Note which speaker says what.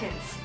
Speaker 1: seconds.